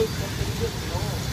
Ay, something good, know.